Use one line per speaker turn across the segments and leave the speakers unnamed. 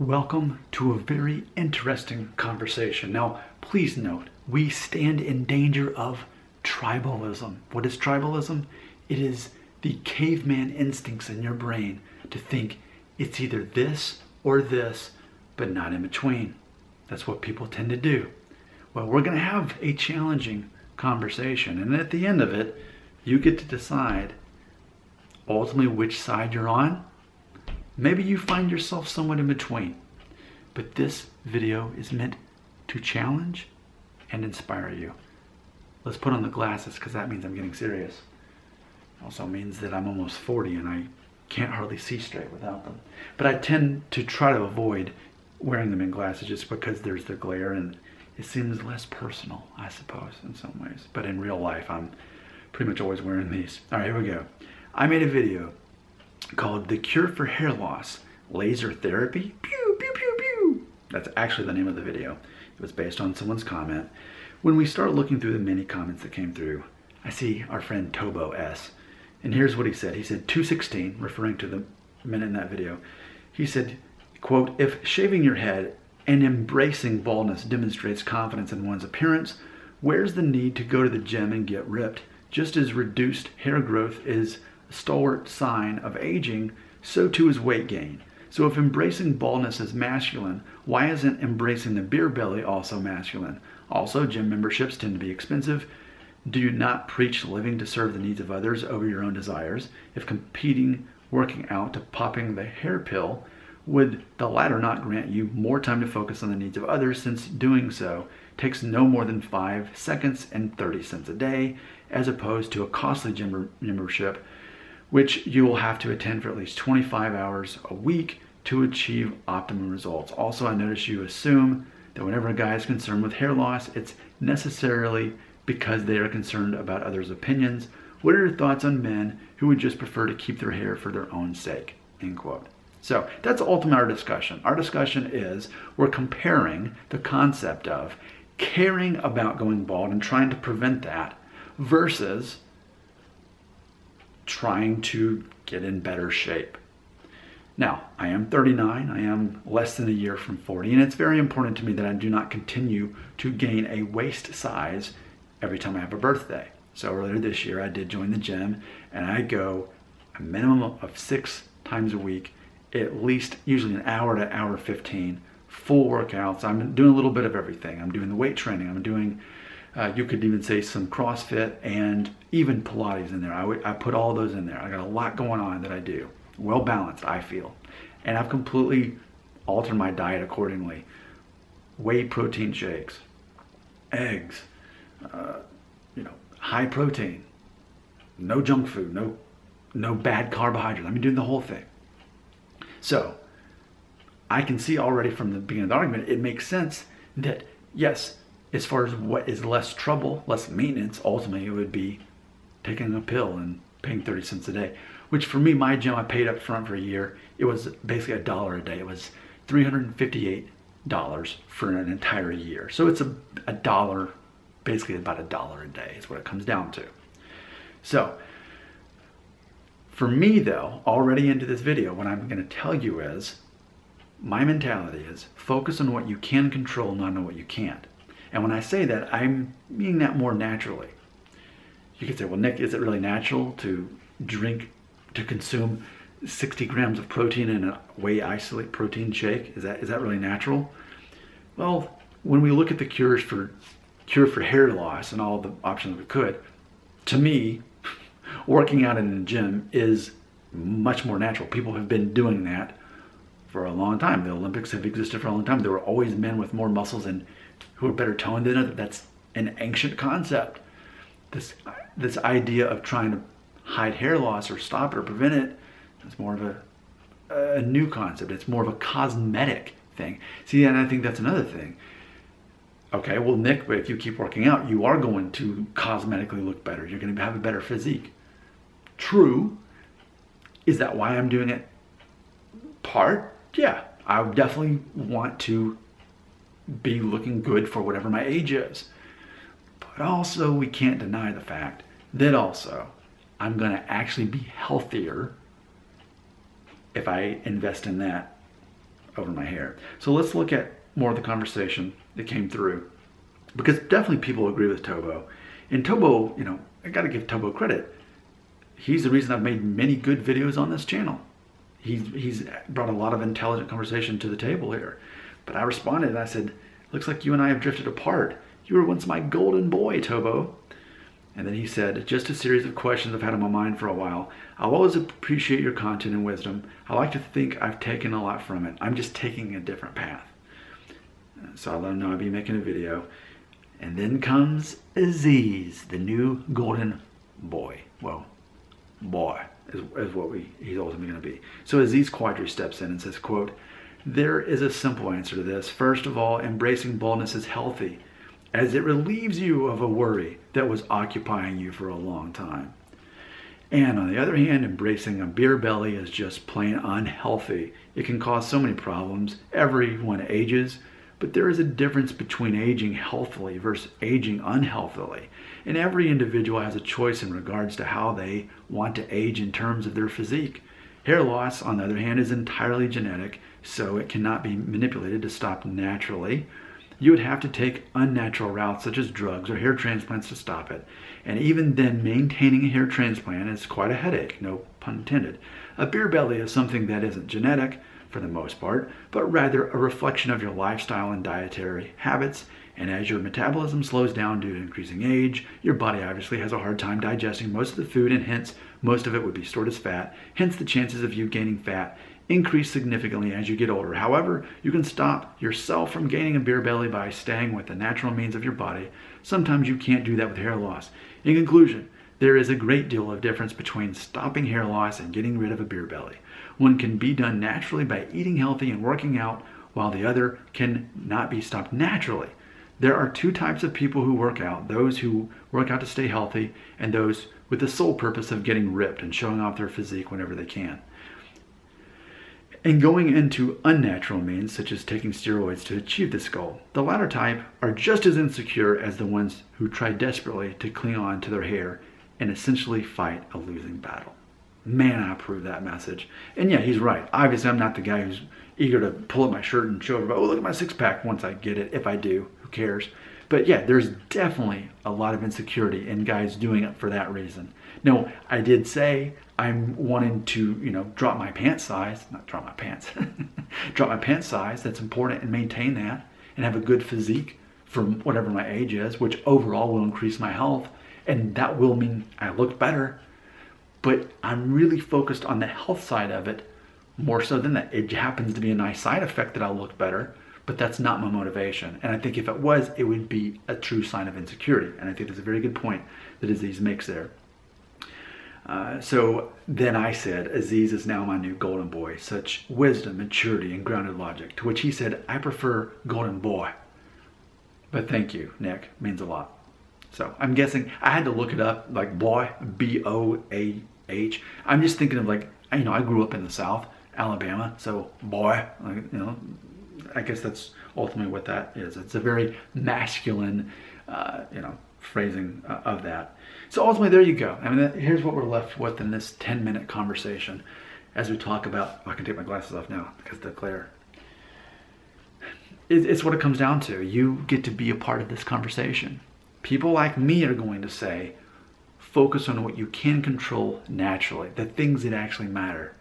Welcome to a very interesting conversation. Now, please note, we stand in danger of tribalism. What is tribalism? It is the caveman instincts in your brain to think it's either this or this, but not in between. That's what people tend to do. Well, we're going to have a challenging conversation, and at the end of it, you get to decide ultimately which side you're on Maybe you find yourself somewhat in between. But this video is meant to challenge and inspire you. Let's put on the glasses because that means I'm getting serious. Also means that I'm almost 40 and I can't hardly see straight without them. But I tend to try to avoid wearing them in glasses just because there's the glare and it seems less personal, I suppose, in some ways. But in real life, I'm pretty much always wearing these. All right, here we go. I made a video called The Cure for Hair Loss Laser Therapy. Pew, pew, pew, pew. That's actually the name of the video. It was based on someone's comment. When we start looking through the many comments that came through, I see our friend Tobo S. And here's what he said. He said 216, referring to the men in that video. He said, quote, if shaving your head and embracing baldness demonstrates confidence in one's appearance, where's the need to go to the gym and get ripped? Just as reduced hair growth is stalwart sign of aging, so too is weight gain. So if embracing baldness is masculine, why isn't embracing the beer belly also masculine? Also, gym memberships tend to be expensive. Do you not preach living to serve the needs of others over your own desires? If competing working out to popping the hair pill, would the latter not grant you more time to focus on the needs of others since doing so takes no more than 5 seconds and 30 cents a day as opposed to a costly gym membership which you will have to attend for at least 25 hours a week to achieve optimum results. Also, I notice you assume that whenever a guy is concerned with hair loss, it's necessarily because they are concerned about others' opinions. What are your thoughts on men who would just prefer to keep their hair for their own sake? End quote. So that's ultimately our discussion. Our discussion is we're comparing the concept of caring about going bald and trying to prevent that versus trying to get in better shape. Now, I am 39, I am less than a year from 40, and it's very important to me that I do not continue to gain a waist size every time I have a birthday. So earlier this year, I did join the gym, and I go a minimum of six times a week, at least usually an hour to hour 15, full workouts. I'm doing a little bit of everything. I'm doing the weight training, I'm doing uh, you could even say some CrossFit and even Pilates in there. I put all those in there. I got a lot going on that I do. Well balanced, I feel. And I've completely altered my diet accordingly. Whey protein shakes, eggs, uh, you know, high protein, no junk food, no, no bad carbohydrates. Been doing the whole thing. So I can see already from the beginning of the argument, it makes sense that yes, as far as what is less trouble, less maintenance, ultimately it would be taking a pill and paying 30 cents a day. Which for me, my gym I paid up front for a year. It was basically a dollar a day. It was $358 for an entire year. So it's a, a dollar, basically about a dollar a day is what it comes down to. So for me though, already into this video, what I'm gonna tell you is, my mentality is focus on what you can control, not on what you can't. And when I say that, I'm meaning that more naturally. You could say, well, Nick, is it really natural to drink, to consume 60 grams of protein in a whey isolate protein shake? Is that, is that really natural? Well, when we look at the cures for cure for hair loss and all the options we could, to me, working out in the gym is much more natural. People have been doing that for a long time. The Olympics have existed for a long time. There were always men with more muscles and who are better toned than others. That's an ancient concept. This this idea of trying to hide hair loss or stop it or prevent it is more of a a new concept. It's more of a cosmetic thing. See, and I think that's another thing. Okay, well, Nick, but if you keep working out, you are going to cosmetically look better. You're going to have a better physique. True. Is that why I'm doing it? Part, yeah. I definitely want to be looking good for whatever my age is. But also, we can't deny the fact that also I'm going to actually be healthier if I invest in that over my hair. So let's look at more of the conversation that came through. Because definitely people agree with Tobo. And Tobo, you know, I got to give Tobo credit. He's the reason I've made many good videos on this channel. He's, he's brought a lot of intelligent conversation to the table here. But I responded and I said, looks like you and I have drifted apart. You were once my golden boy, Tobo. And then he said, just a series of questions I've had on my mind for a while. I'll always appreciate your content and wisdom. I like to think I've taken a lot from it. I'm just taking a different path. So I let him know I'd be making a video. And then comes Aziz, the new golden boy. Well, boy is, is what we he's ultimately going to be. So Aziz Quadri steps in and says, quote, there is a simple answer to this. First of all, embracing baldness is healthy as it relieves you of a worry that was occupying you for a long time. And on the other hand, embracing a beer belly is just plain unhealthy. It can cause so many problems. Everyone ages, but there is a difference between aging healthily versus aging unhealthily. And every individual has a choice in regards to how they want to age in terms of their physique. Hair loss, on the other hand, is entirely genetic, so it cannot be manipulated to stop naturally you would have to take unnatural routes such as drugs or hair transplants to stop it. And even then, maintaining a hair transplant is quite a headache, no pun intended. A beer belly is something that isn't genetic, for the most part, but rather a reflection of your lifestyle and dietary habits. And as your metabolism slows down due to increasing age, your body obviously has a hard time digesting most of the food, and hence, most of it would be stored as fat. Hence, the chances of you gaining fat increase significantly as you get older. However, you can stop yourself from gaining a beer belly by staying with the natural means of your body. Sometimes you can't do that with hair loss. In conclusion, there is a great deal of difference between stopping hair loss and getting rid of a beer belly. One can be done naturally by eating healthy and working out, while the other can not be stopped naturally. There are two types of people who work out those who work out to stay healthy, and those with the sole purpose of getting ripped and showing off their physique whenever they can and going into unnatural means, such as taking steroids to achieve this goal. The latter type are just as insecure as the ones who try desperately to cling on to their hair and essentially fight a losing battle. Man, I approve that message. And yeah, he's right. Obviously, I'm not the guy who's eager to pull up my shirt and show everybody, oh, look at my six pack once I get it. If I do, who cares? But yeah, there's definitely a lot of insecurity in guys doing it for that reason. Now, I did say I'm wanting to, you know, drop my pant size, not drop my pants, drop my pant size. That's important and maintain that and have a good physique from whatever my age is, which overall will increase my health. And that will mean I look better. But I'm really focused on the health side of it more so than that. It happens to be a nice side effect that I'll look better, but that's not my motivation. And I think if it was, it would be a true sign of insecurity. And I think that's a very good point that Aziz makes there. Uh, so then I said, Aziz is now my new golden boy, such wisdom, maturity, and grounded logic. To which he said, I prefer golden boy. But thank you, Nick, means a lot. So I'm guessing I had to look it up, like boy, B O A H. I'm just thinking of like, you know, I grew up in the South, Alabama, so boy, you know, I guess that's ultimately what that is. It's a very masculine, uh, you know, phrasing uh, of that. So ultimately, there you go. I mean, here's what we're left with in this 10 minute conversation as we talk about. Oh, I can take my glasses off now because the glare. It's what it comes down to. You get to be a part of this conversation. People like me are going to say, focus on what you can control naturally, the things that actually matter.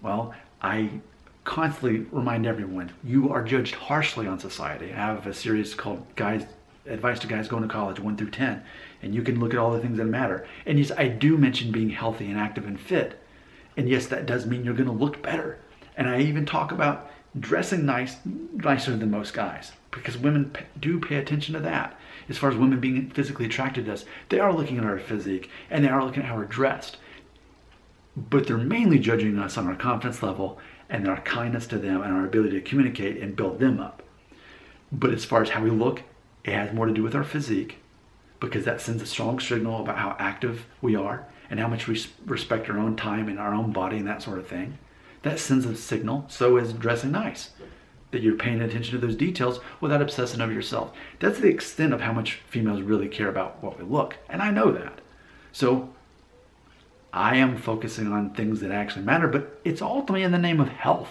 Well, I constantly remind everyone you are judged harshly on society. I have a series called Guys advice to guys going to college, 1 through 10. And you can look at all the things that matter. And yes, I do mention being healthy and active and fit. And yes, that does mean you're going to look better. And I even talk about dressing nice, nicer than most guys, because women do pay attention to that. As far as women being physically attracted to us, they are looking at our physique and they are looking at how we're dressed. But they're mainly judging us on our confidence level and our kindness to them and our ability to communicate and build them up. But as far as how we look, it has more to do with our physique because that sends a strong signal about how active we are and how much we respect our own time and our own body and that sort of thing. That sends a signal. So is dressing nice. That you're paying attention to those details without obsessing over yourself. That's the extent of how much females really care about what we look. And I know that. So I am focusing on things that actually matter, but it's ultimately in the name of health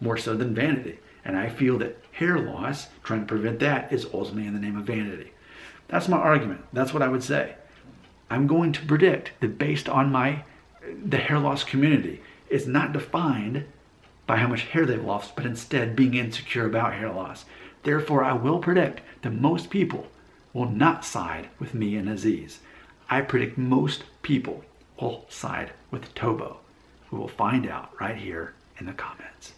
more so than vanity. And I feel that hair loss, trying to prevent that, is ultimately in the name of vanity. That's my argument. That's what I would say. I'm going to predict that based on my the hair loss community is not defined by how much hair they've lost, but instead being insecure about hair loss. Therefore, I will predict that most people will not side with me and Aziz. I predict most people will side with Tobo. We will find out right here in the comments.